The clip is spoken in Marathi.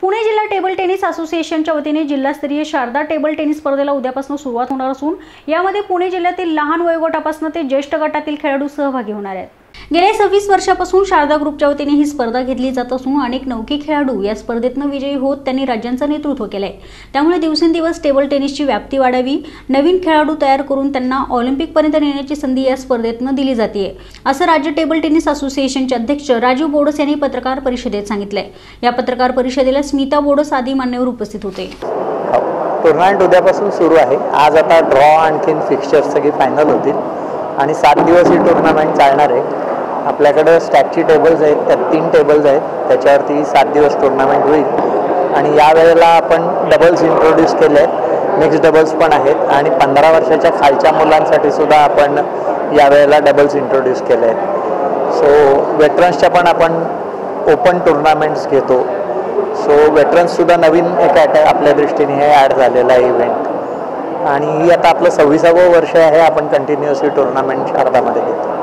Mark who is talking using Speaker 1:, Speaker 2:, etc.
Speaker 1: पुणे जिल्हा टेबल टेनिस असोसिएशनच्या वतीने जिल्हास्तरीय शारदा टेबल टेनिस स्पर्धेला उद्यापासून सुरुवात होणार असून यामध्ये पुणे जिल्ह्यातील लहान वयोगटापासून ते ज्येष्ठ गटातील खेळाडू सहभागी होणार आहेत. गेल्या सव्वीस वर्षापासून शारदा ग्रुपच्या वतीने ही स्पर्धा घेतली जात असून अनेक नौके खेळाडू या स्पर्धेतनं विजयी होत त्यांनी राज्यांचं नेतृत्व केलंय. त्यामुळे दिवसेंदिवस टेबल टेनिसची व्याप्ती वाढावी नवीन खेळाडू तयार करून त्यांना ऑलिम्पिकपर्यंत नेण्याची संधी या स्पर्धेतनं दिली जाते असं राज्य टेबल टेनिस असोसिएशनचे अध्यक्ष राजीव बोडस यांनी पत्रकार परिषदेत सांगितलंय. या पत्रकार परिषदेला स्मिता बोडस आदी मान्यवर उपस्थित होते.
Speaker 2: टुर्नामेंट उद्यापासून सुरू आहे. आज आता ड्रॉ आणखीन फिक्स्चर सगळी फायनल होतील. आणि सात दिवस ही टुर्नामेंट चालणार आहे. आपल्याकडं स्टॅकची टेबल्स आहेत त्यात तीन टेबल्स आहेत त्याच्यावरती सात दिवस टुर्नामेंट होईल. आणि यावेळेला आपण डबल्स इंट्रोड्यूस केले आहेत. मिक्स डबल्स पण आहेत. आणि पंधरा वर्षाच्या खालच्या मुलांसाठी सुद्धा आपण यावेळेला डबल्स इंट्रोड्यूस केले आहेत. सो वेटरन्सच्या पण आपण ओपन टुर्नामेंट्स घेतो. सो वेटरन्ससुद्धा नवीन एक ॲट आपल्या दृष्टीने हे ॲड झालेलं आहे इव्हेंट आणि ही आता आपलं सव्वीसावं वर्ष आहे आपण कंटिन्युअसली टुर्नामेंट शारदामध्ये घेतो.